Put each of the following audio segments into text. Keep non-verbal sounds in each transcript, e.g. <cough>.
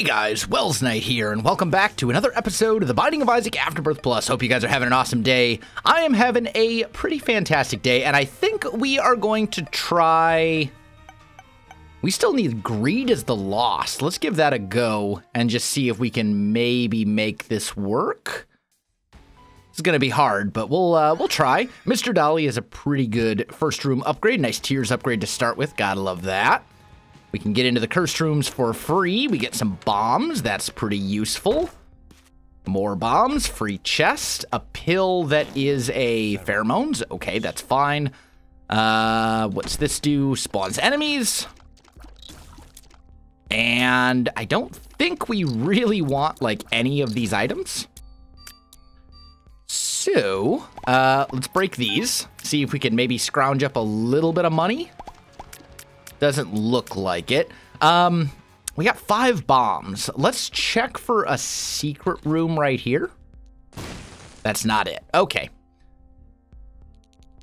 Hey guys, Welsknight here, and welcome back to another episode of The Binding of Isaac Afterbirth Plus. Hope you guys are having an awesome day. I am having a pretty fantastic day, and I think we are going to try... We still need Greed as the Lost. Let's give that a go and just see if we can maybe make this work. It's gonna be hard, but we'll uh, we'll try. Mr. Dolly is a pretty good first room upgrade. Nice tears upgrade to start with. Gotta love that. We can get into the cursed rooms for free. We get some bombs. That's pretty useful. More bombs, free chest, a pill that is a pheromones. Okay, that's fine. Uh, what's this do? Spawns enemies. And I don't think we really want like any of these items. So, uh, let's break these. See if we can maybe scrounge up a little bit of money. Doesn't look like it. Um, we got five bombs. Let's check for a secret room right here. That's not it. Okay.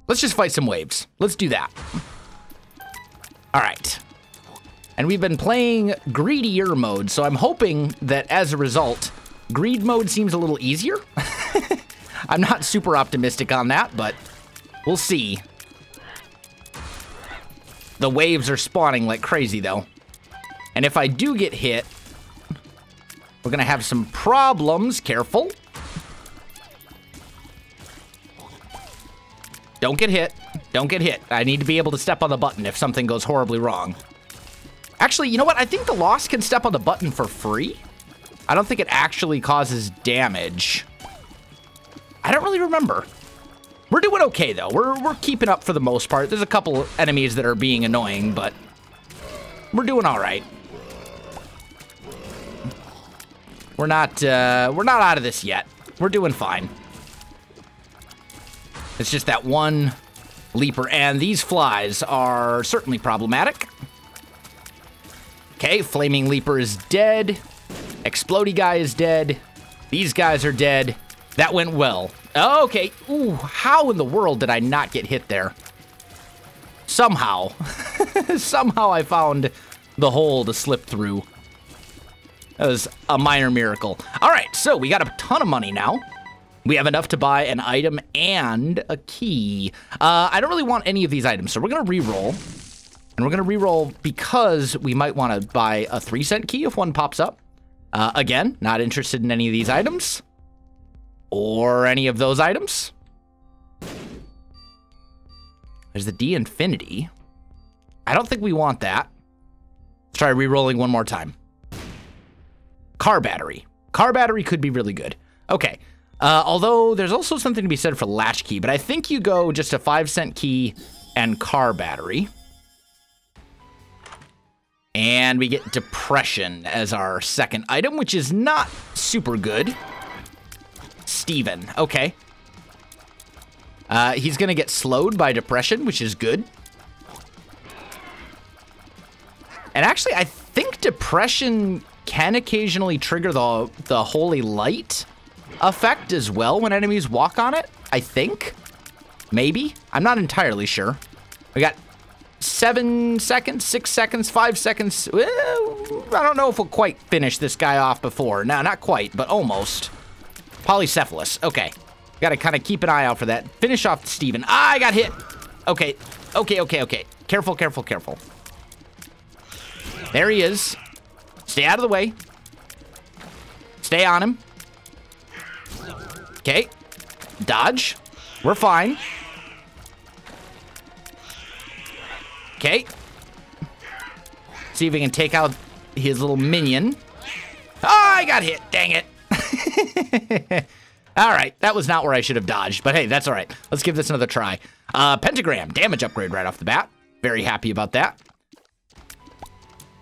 Let's just fight some waves. Let's do that. All right. And we've been playing greedier mode, so I'm hoping that as a result, greed mode seems a little easier. <laughs> I'm not super optimistic on that, but we'll see. The waves are spawning like crazy, though. And if I do get hit, we're going to have some problems. Careful. Don't get hit. Don't get hit. I need to be able to step on the button if something goes horribly wrong. Actually, you know what? I think the Lost can step on the button for free. I don't think it actually causes damage. I don't really remember. We're doing okay, though. We're, we're keeping up for the most part. There's a couple enemies that are being annoying, but we're doing all right. We're not, uh, we're not out of this yet. We're doing fine. It's just that one leaper, and these flies are certainly problematic. Okay, Flaming Leaper is dead. Explody guy is dead. These guys are dead. That went well. Okay. Ooh, how in the world did I not get hit there? Somehow. <laughs> Somehow I found the hole to slip through. That was a minor miracle. All right, so we got a ton of money now. We have enough to buy an item and a key. Uh, I don't really want any of these items, so we're going to re-roll. And we're going to re-roll because we might want to buy a 3 cent key if one pops up. Uh, again, not interested in any of these items or any of those items. There's the D Infinity. I don't think we want that. Let's try re-rolling one more time. Car battery. Car battery could be really good. Okay. Uh, although there's also something to be said for latch key, but I think you go just a five cent key and car battery. And we get depression as our second item, which is not super good. Steven. Okay. Uh, he's going to get slowed by depression, which is good. And actually, I think depression can occasionally trigger the, the holy light effect as well when enemies walk on it. I think. Maybe. I'm not entirely sure. We got seven seconds, six seconds, five seconds. Well, I don't know if we'll quite finish this guy off before. No, not quite, but almost. Polycephalus. Okay. Got to kind of keep an eye out for that. Finish off Steven. Ah, I got hit. Okay. Okay, okay, okay. Careful, careful, careful. There he is. Stay out of the way. Stay on him. Okay. Dodge. We're fine. Okay. See if we can take out his little minion. Oh, I got hit. Dang it. <laughs> all right, that was not where I should have dodged, but hey, that's all right. Let's give this another try. Uh, pentagram, damage upgrade right off the bat. Very happy about that.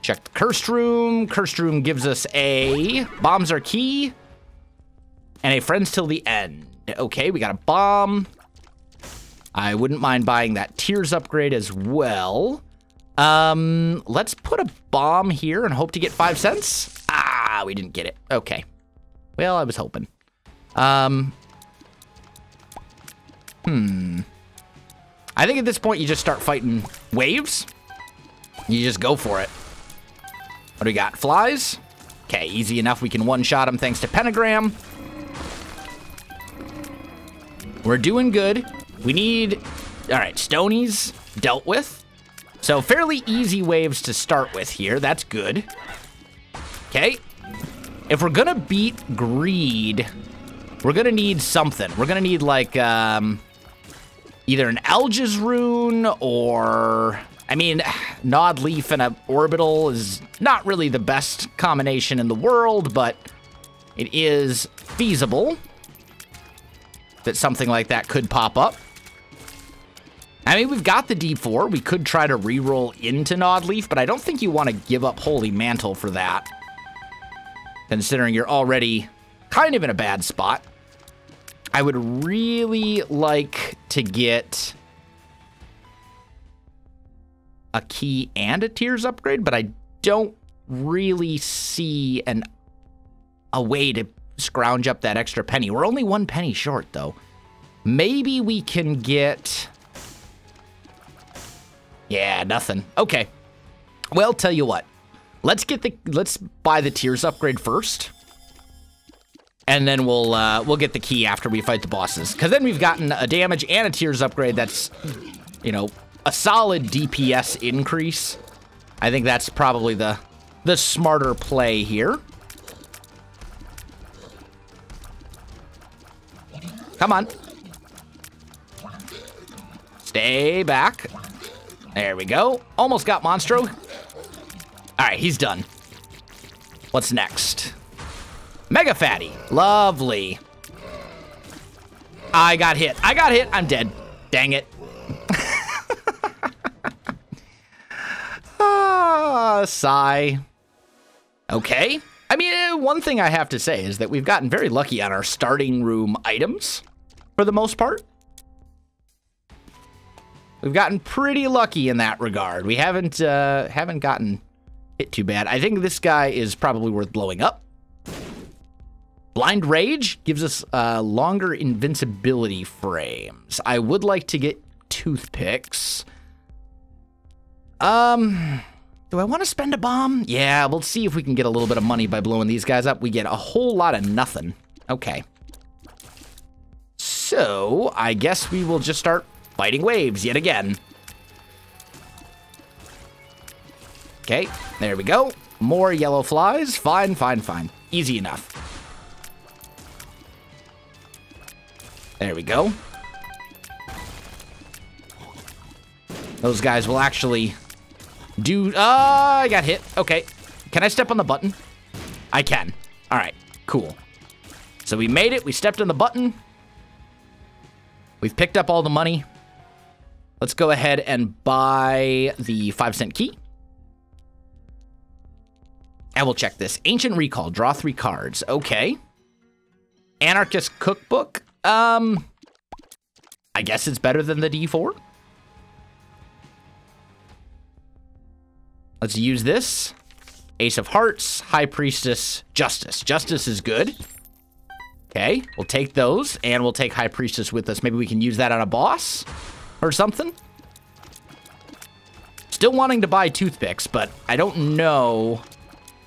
Check the cursed room. Cursed room gives us a bombs are key and a friends till the end. Okay, we got a bomb. I wouldn't mind buying that tears upgrade as well. Um, let's put a bomb here and hope to get five cents. Ah, we didn't get it. Okay. Well, I was hoping. Um, hmm. I think at this point you just start fighting waves. You just go for it. What do we got? Flies? Okay, easy enough. We can one-shot them thanks to Pentagram. We're doing good. We need... All right, Stonies dealt with. So fairly easy waves to start with here. That's good. Okay. If we're to beat Greed, we're to need something. We're to need, like, um, either an Algiz rune or... I mean, <sighs> Nod Leaf and a Orbital is not really the best combination in the world, but it is feasible that something like that could pop up. I mean, we've got the D4. We could try to reroll into Nod Leaf, but I don't think you want to give up Holy Mantle for that. Considering you're already kind of in a bad spot. I would really like to get a key and a Tears upgrade, but I don't really see an a way to scrounge up that extra penny. We're only one penny short, though. Maybe we can get... Yeah, nothing. Okay. Well, tell you what. Let's get the let's buy the tears upgrade first. And then we'll uh, we'll get the key after we fight the bosses. Because then we've gotten a damage and a tears upgrade that's, you know, a solid DPS increase. I think that's probably the the smarter play here. Come on. Stay back. There we go. Almost got Monstro. All right, he's done. What's next? Mega Fatty. Lovely. I got hit. I got hit. I'm dead. Dang it. <laughs> ah, sigh. Okay. I mean, eh, one thing I have to say is that we've gotten very lucky on our starting room items for the most part. We've gotten pretty lucky in that regard. We haven't uh, haven't gotten too bad. I think this guy is probably worth blowing up. Blind Rage gives us uh, longer invincibility frames. I would like to get toothpicks. Um, do I want to spend a bomb? Yeah, we'll see if we can get a little bit of money by blowing these guys up. We get a whole lot of nothing. Okay. So, I guess we will just start fighting waves yet again. Okay, there we go. More yellow flies. Fine, fine, fine. Easy enough. There we go. Those guys will actually Dude, uh, I got hit. Okay. Can I step on the button? I can. All right, cool. So we made it. We stepped on the button. We've picked up all the money. Let's go ahead and buy the five cent key. And we'll check this. Ancient Recall. Draw three cards. Okay. Anarchist Cookbook. Um, I guess it's better than the D4. Let's use this. Ace of Hearts, High Priestess, Justice. Justice is good. Okay, we'll take those, and we'll take High Priestess with us. Maybe we can use that on a boss or something. Still wanting to buy toothpicks, but I don't know.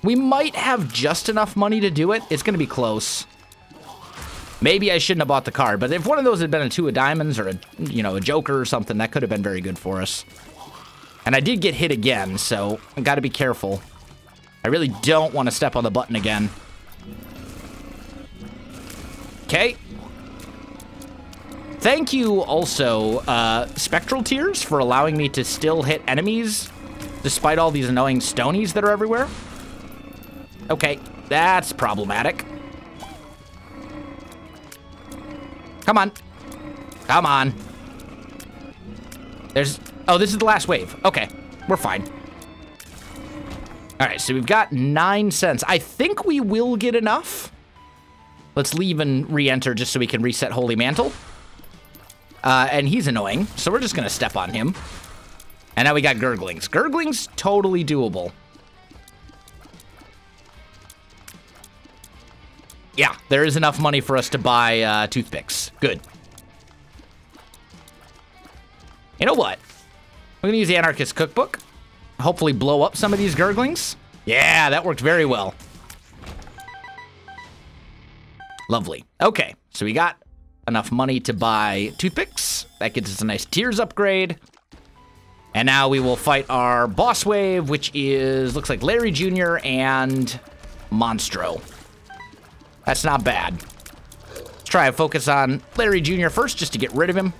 We might have just enough money to do it. It's going to be close. Maybe I shouldn't have bought the card, but if one of those had been a two of diamonds or a, you know, a joker or something, that could have been very good for us. And I did get hit again, so I gotta be careful. I really don't want to step on the button again. Okay. Thank you also, uh, Spectral Tears, for allowing me to still hit enemies despite all these annoying stonies that are everywhere. Okay, that's problematic. Come on. Come on. There's Oh, this is the last wave. Okay, we're fine. All right, so we've got nine cents. I think we will get enough. Let's leave and re-enter just so we can reset Holy Mantle. Uh, and he's annoying, so we're just going to step on him. And now we got Gurglings. Gurglings, totally doable. Yeah, there is enough money for us to buy uh, toothpicks. Good. You know what? We're gonna use the Anarchist Cookbook. Hopefully blow up some of these Gurglings. Yeah, that worked very well. Lovely. Okay, so we got enough money to buy toothpicks. That gives us a nice tears upgrade. And now we will fight our boss wave, which is, looks like Larry Jr. and Monstro. That's not bad. Let's try and focus on Larry Jr. first, just to get rid of him.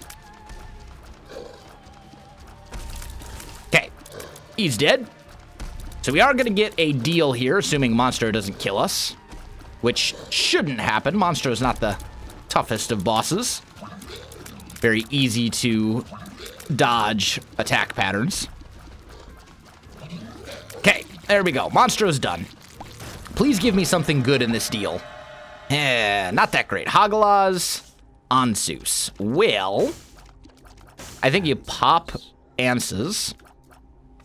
Okay, he's dead. So we are going to get a deal here, assuming Monstro doesn't kill us. Which shouldn't happen. Monstro is not the toughest of bosses. Very easy to dodge attack patterns. Okay, there we go. Monstro's done. Please give me something good in this deal. Eh, not that great. Hagalaz, Ansuz. Well, I think you pop Ansuz,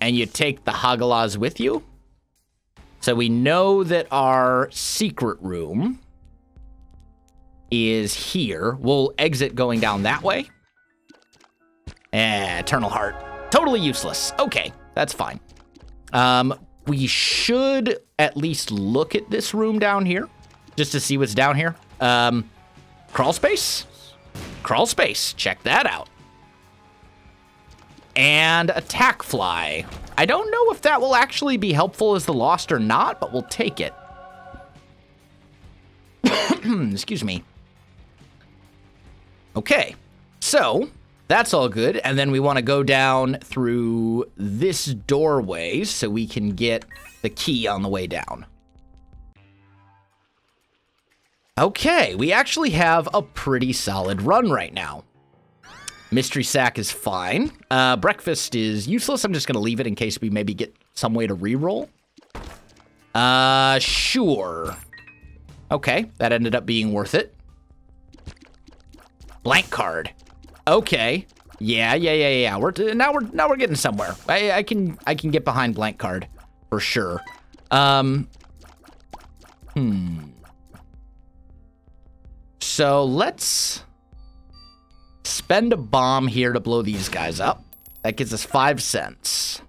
and you take the Hagalaz with you. So we know that our secret room is here. We'll exit going down that way. Eh, Eternal Heart. Totally useless. Okay, that's fine. Um, we should at least look at this room down here, just to see what's down here. Um, crawl space? Crawl space. Check that out. And attack fly. I don't know if that will actually be helpful as the Lost or not, but we'll take it. <coughs> Excuse me. Okay, so that's all good. And then we want to go down through this doorway so we can get the key on the way down. Okay, we actually have a pretty solid run right now. Mystery Sack is fine. Uh, breakfast is useless. I'm just going to leave it in case we maybe get some way to reroll. Uh, sure. Okay, that ended up being worth it. Blank card. Okay. Yeah, yeah, yeah, yeah. We're now we're now we're getting somewhere. I, I can I can get behind blank card for sure. Um. Hmm. So let's spend a bomb here to blow these guys up. That gives us five cents.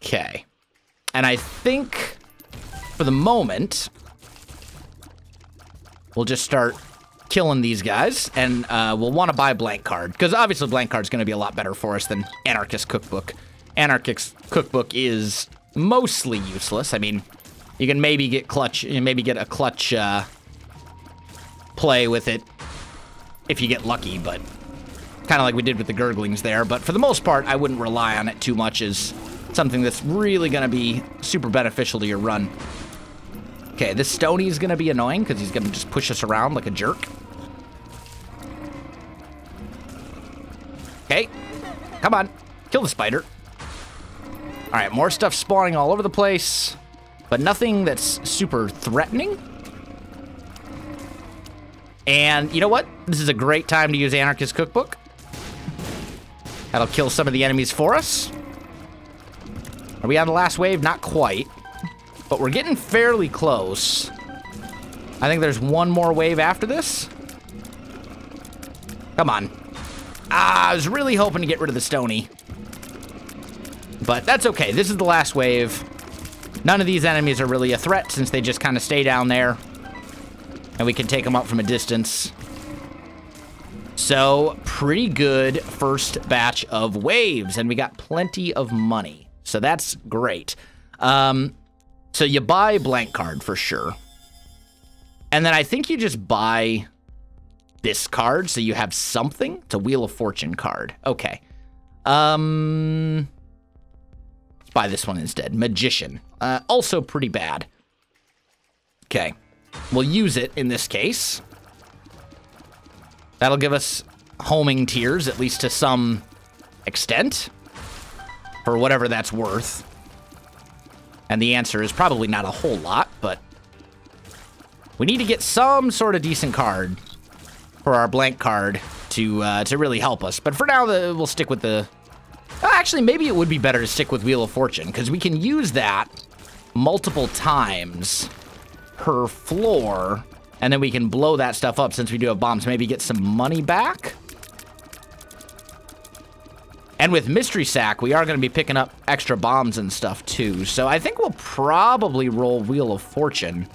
Okay. And I think for the moment, we'll just start killing these guys, and uh, we'll want to buy blank card because obviously blank card is going to be a lot better for us than anarchist cookbook. Anarchist cookbook is mostly useless. I mean, you can maybe get clutch, maybe get a clutch uh, play with it if you get lucky, but kind of like we did with the gurglings there. But for the most part, I wouldn't rely on it too much as something that's really going to be super beneficial to your run. Okay, this Stony is going to be annoying because he's going to just push us around like a jerk. Okay. Come on. Kill the spider. All right, more stuff spawning all over the place, but nothing that's super threatening. And you know what? This is a great time to use Anarchist Cookbook. That'll kill some of the enemies for us. Are we on the last wave? Not quite. But we're getting fairly close. I think there's one more wave after this. Come on. Ah, I was really hoping to get rid of the Stony. But that's okay. This is the last wave. None of these enemies are really a threat since they just kind of stay down there. And we can take them up from a distance. So, pretty good first batch of waves. And we got plenty of money. So that's great. Um, so you buy blank card for sure. And then I think you just buy this card so you have something. It's a Wheel of Fortune card. Okay. Um, buy this one instead. Magician. Uh, also pretty bad. Okay. We'll use it in this case. That'll give us homing tears, at least to some extent. For whatever that's worth. And the answer is probably not a whole lot, but... We need to get some sort of decent card for our blank card to uh, to really help us. But for now, the, we'll stick with the... Actually, maybe it would be better to stick with Wheel of Fortune, because we can use that multiple times per floor, and then we can blow that stuff up since we do have bombs. Maybe get some money back? And with Mystery Sack, we are going to be picking up extra bombs and stuff too. So I think we'll probably roll Wheel of Fortune.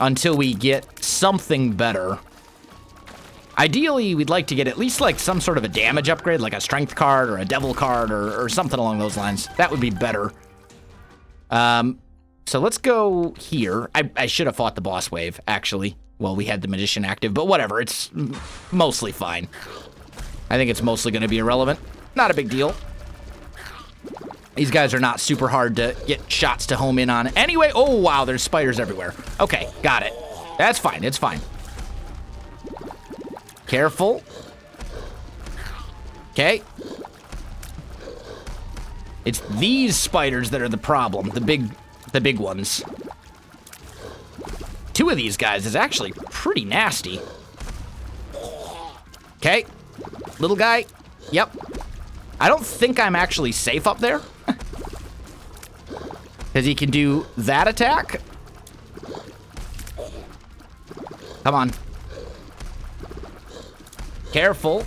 until we get something better. Ideally, we'd like to get at least like some sort of a damage upgrade, like a strength card or a devil card or, or something along those lines. That would be better. Um, so let's go here. I, I should have fought the boss wave, actually. Well, we had the magician active, but whatever. It's mostly fine. I think it's mostly going to be irrelevant. Not a big deal. These guys are not super hard to get shots to home in on. Anyway, oh wow, there's spiders everywhere. Okay, got it. That's fine, it's fine. Careful. Okay. It's these spiders that are the problem, the big, the big ones. Two of these guys is actually pretty nasty. Okay, little guy, yep. I don't think I'm actually safe up there. <laughs> Because he can do that attack. Come on. Careful.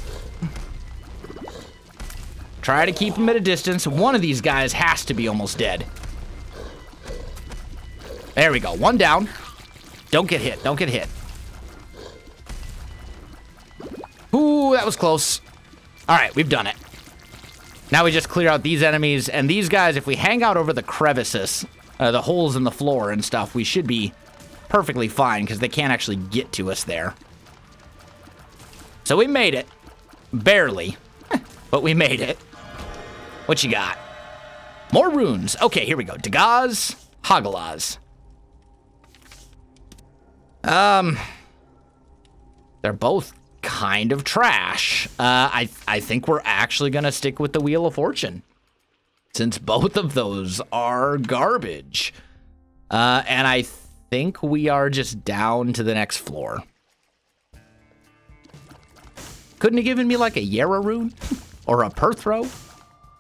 Try to keep him at a distance. One of these guys has to be almost dead. There we go. One down. Don't get hit. Don't get hit. Ooh, that was close. All right, we've done it. Now we just clear out these enemies, and these guys, if we hang out over the crevices, uh, the holes in the floor and stuff, we should be perfectly fine, because they can't actually get to us there. So we made it. Barely. <laughs> but we made it. What you got? More runes. Okay, here we go. Dagaz, Hagalaz. Um, they're both kind of trash. Uh, I I think we're actually gonna stick with the Wheel of Fortune, since both of those are garbage. Uh, and I think we are just down to the next floor. Couldn't have given me like a Jera rune? Or a Perthro?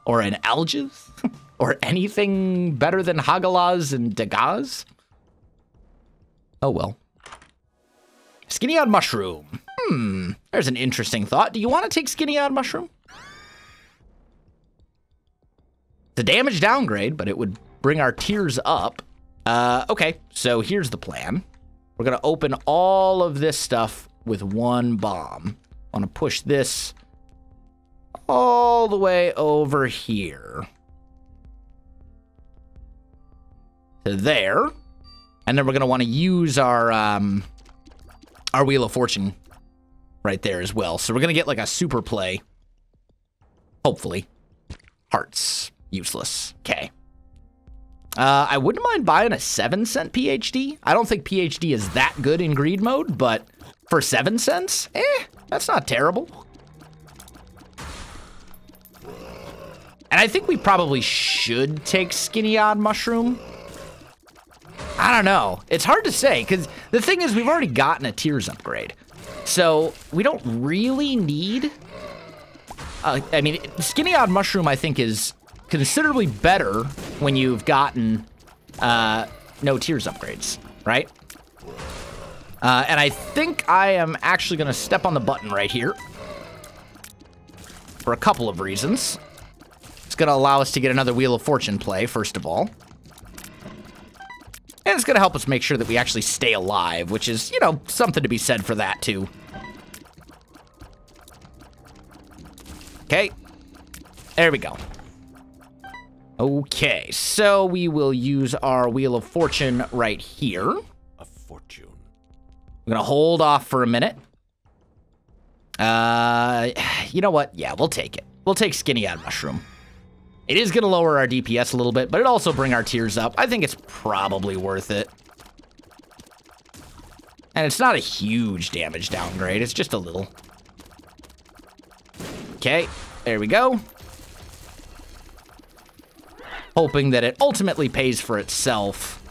Or an Algiz? <laughs> or anything better than Hagalaz and Dagaz? Oh well. Skinny Odd Mushroom. Hmm, there's an interesting thought. Do you want to take Skinny Odd Mushroom? The damage downgrade, but it would bring our tears up. Uh, okay, so here's the plan. We're going to open all of this stuff with one bomb I want to push this all the way over here to there. And then we're going to want to use our um, our Wheel of Fortune right there as well. So we're going to get like a super play. Hopefully. Hearts. Useless. Okay. Uh, I wouldn't mind buying a 7 cent PhD. I don't think PhD is that good in greed mode, but for 7 cents, eh, that's not terrible. And I think we probably should take Skinny Odd Mushroom. I don't know. It's hard to say, because the thing is, we've already gotten a Tears upgrade. So, we don't really need... Uh, I mean, Skinny Odd Mushroom, I think, is considerably better when you've gotten uh, no Tears upgrades, right? Uh, and I think I am actually going to step on the button right here. For a couple of reasons. It's going to allow us to get another Wheel of Fortune play, first of all. And it's going to help us make sure that we actually stay alive, which is, you know, something to be said for that, too. Okay. There we go. Okay, so we will use our Wheel of Fortune right here. A fortune. I'm gonna hold off for a minute. Uh, you know what? Yeah, we'll take it. We'll take Skinny Odd Mushroom. It is gonna lower our DPS a little bit, but it also bring our tears up. I think it's probably worth it. And it's not a huge damage downgrade, it's just a little. Okay, there we go. Hoping that it ultimately pays for itself.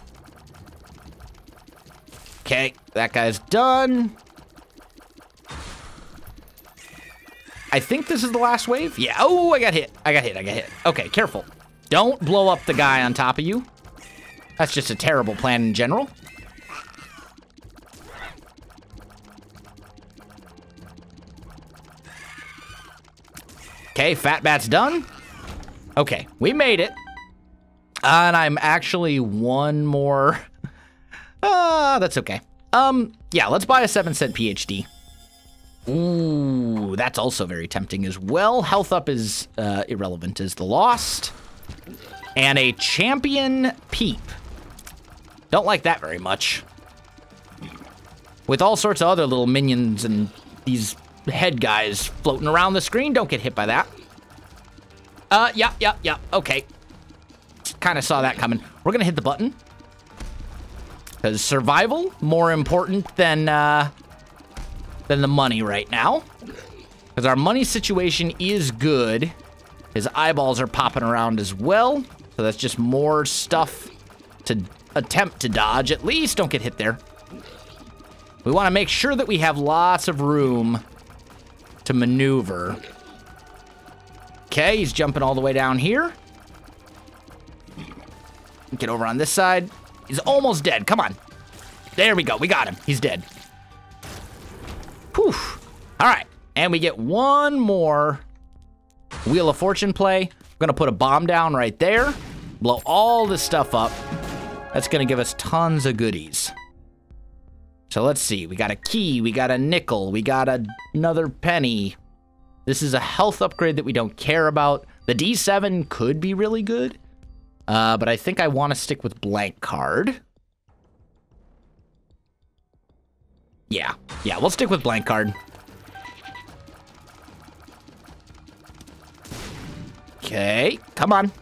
Okay, that guy's done. I think this is the last wave. Yeah. Oh, I got hit. I got hit. I got hit. Okay, careful. Don't blow up the guy on top of you. That's just a terrible plan in general. Okay, Fat Bat's done. Okay, we made it. and I'm actually one more <laughs> Ah, that's okay. Um, yeah, let's buy a 7 cent PhD. Ooh, that's also very tempting as well. Health up is uh, irrelevant as the Lost. And a Champion Peep. Don't like that very much. With all sorts of other little minions and these head guys floating around the screen, don't get hit by that. Uh, yeah, yeah, yeah, okay. Kind of saw that coming. We're gonna hit the button. Because survival, more important than, uh, than the money right now. Because our money situation is good. His eyeballs are popping around as well. So that's just more stuff to attempt to dodge. At least don't get hit there. We want to make sure that we have lots of room to maneuver. Okay, he's jumping all the way down here. Get over on this side. He's almost dead. Come on. There we go. We got him. He's dead. Whew. All right. And we get one more Wheel of Fortune play. We're going to put a bomb down right there. Blow all this stuff up. That's going to give us tons of goodies. So let's see. We got a key. We got a nickel. We got a, another penny. This is a health upgrade that we don't care about. The D7 could be really good. Uh, but I think I want to stick with blank card. Yeah, yeah, we'll stick with blank card. Okay, come on.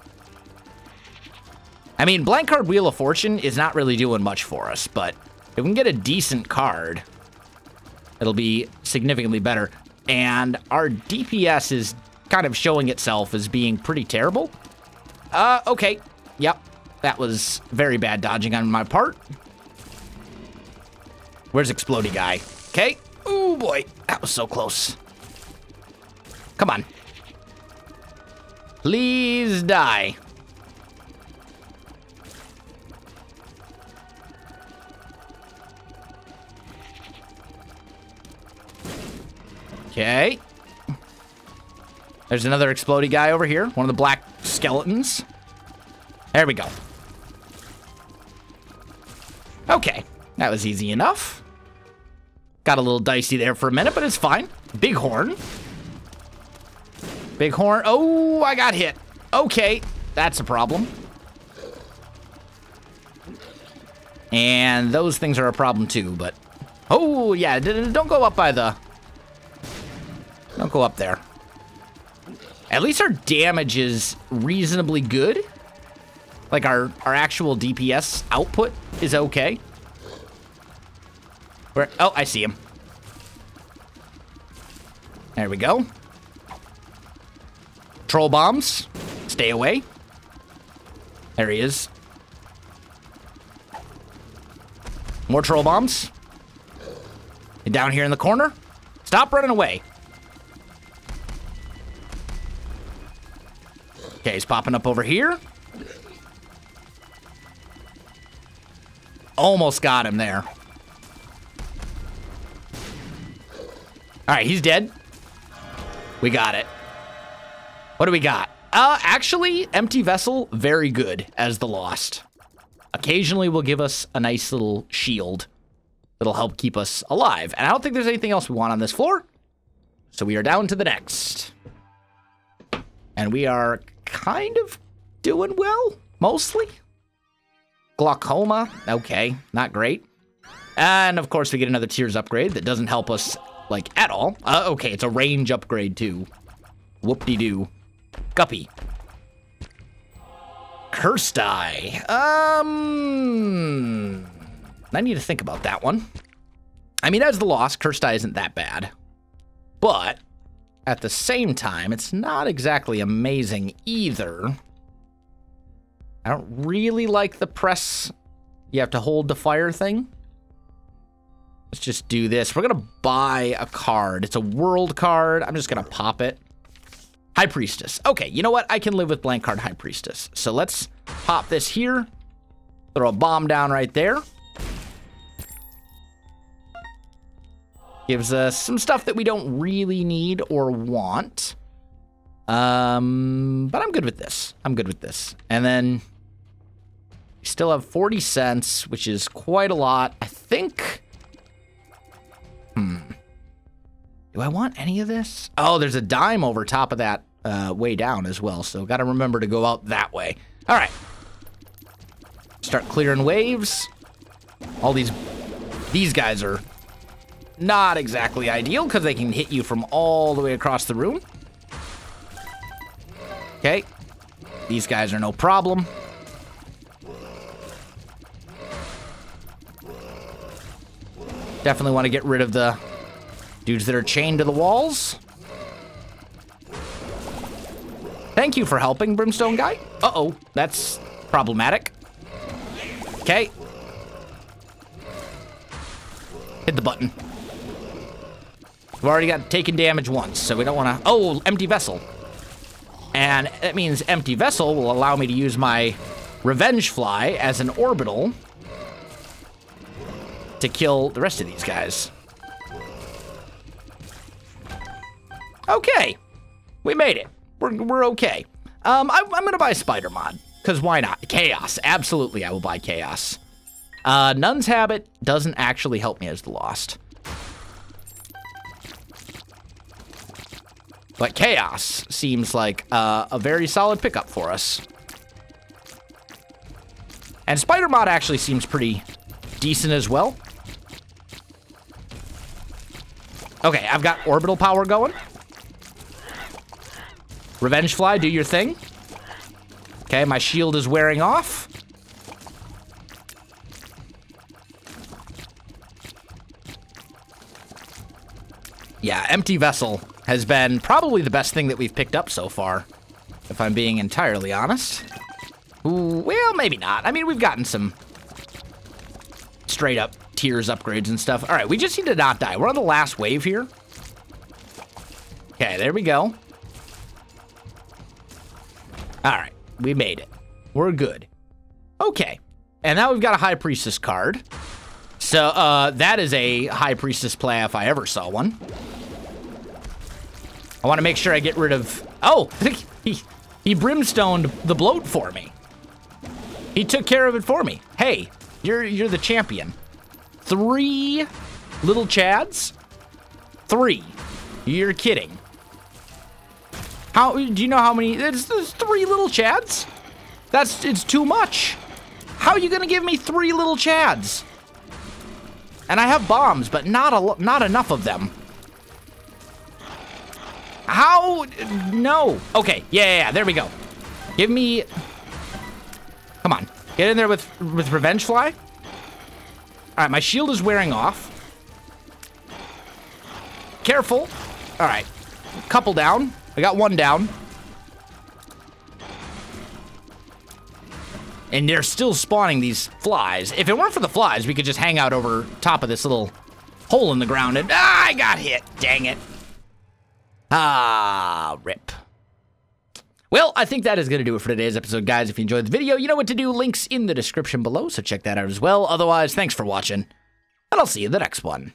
I mean, blank card Wheel of Fortune is not really doing much for us, but if we can get a decent card, it'll be significantly better. And our DPS is kind of showing itself as being pretty terrible. Uh, okay. Yep. That was very bad dodging on my part. Where's Explody guy? Okay. Oh boy, that was so close. Come on. Please die. Okay. There's another explody guy over here. One of the black skeletons. There we go. Okay. That was easy enough. Got a little dicey there for a minute, but it's fine. Big horn. Big horn. Oh, I got hit. Okay. That's a problem. And those things are a problem too, but... Oh, yeah. Don't go up by the... Don't go up there. At least our damage is reasonably good. Like our, our actual DPS output is okay. Where, oh, I see him. There we go. Troll bombs. Stay away. There he is. More troll bombs. And down here in the corner. Stop running away. Okay, he's popping up over here. Almost got him there. All right, he's dead. We got it. What do we got? Uh, actually, Empty Vessel, very good as the Lost. Occasionally will give us a nice little shield that'll help keep us alive. And I don't think there's anything else we want on this floor. So we are down to the next. And we are kind of doing well, mostly. Glaucoma, okay, not great. And of course, we get another Tears upgrade that doesn't help us, like, at all. Uh, okay, it's a range upgrade, too. Whoop-de-doo. Guppy. Cursed Eye. Um... I need to think about that one. I mean, as the Lost, Cursed Eye isn't that bad. But at the same time, it's not exactly amazing either. I don't really like the press. You have to hold the fire thing. Let's just do this. We're going to buy a card. It's a world card. I'm just going to pop it. High Priestess. Okay, you know what? I can live with blank card High Priestess. So let's pop this here. Throw a bomb down right there. Gives us some stuff that we don't really need or want. Um, but I'm good with this. I'm good with this. And then we still have 40 cents, which is quite a lot. I think Do I want any of this? Oh, there's a dime over top of that uh, way down as well, so got to remember to go out that way. All right. Start clearing waves. All these these guys are not exactly ideal because they can hit you from all the way across the room. Okay. These guys are no problem. Definitely want to get rid of the dudes that are chained to the walls. Thank you for helping, Brimstone Guy. Uh-oh, that's problematic. Okay. Hit the button. We've already got taken damage once, so we don't want to... Oh, empty vessel. And that means empty vessel will allow me to use my revenge fly as an orbital to kill the rest of these guys. Okay. We made it. We're, we're okay. Um, I, I'm going to buy Spider Mod. Because why not? Chaos. Absolutely, I will buy Chaos. Uh, Nun's Habit doesn't actually help me as the Lost. But Chaos seems like uh, a very solid pickup for us. And Spider Mod actually seems pretty decent as well. Okay, I've got orbital power going. Revenge Fly, do your thing. Okay, my shield is wearing off. Yeah, Empty Vessel has been probably the best thing that we've picked up so far, if I'm being entirely honest. Well, maybe not. I mean, we've gotten some straight up tears upgrades and stuff. All right, we just need to not die. We're on the last wave here. Okay, there we go. We made it. We're good. Okay, and now we've got a High Priestess card. So, uh, that is a High Priestess play if I ever saw one. I want to make sure I get rid of... Oh, <laughs> he, he brimstoned the bloat for me. He took care of it for me. Hey, you're, you're the champion. Three little chads? Three. You're kidding. How do you know how many? There's, three little chads. That's it's too much. How are you gonna give me three little chads? And I have bombs, but not a not enough of them. How? No. Okay. Yeah, yeah, yeah. There we go. Give me. Come on. Get in there with with revenge fly. All right, my shield is wearing off. Careful. All right. Couple down. I got one down. And they're still spawning these flies. If it weren't for the flies, we could just hang out over top of this little hole in the ground and ah, I got hit. Dang it. Ah, rip. Well, I think that is going to do it for today's episode, guys. If you enjoyed the video, you know what to do. Links in the description below, so check that out as well. Otherwise, thanks for watching, and I'll see you in the next one.